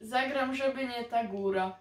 Zagram, żeby nie ta góra.